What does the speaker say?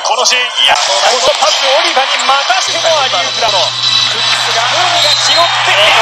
このシーンいやこのパスオリバに任せてのアリ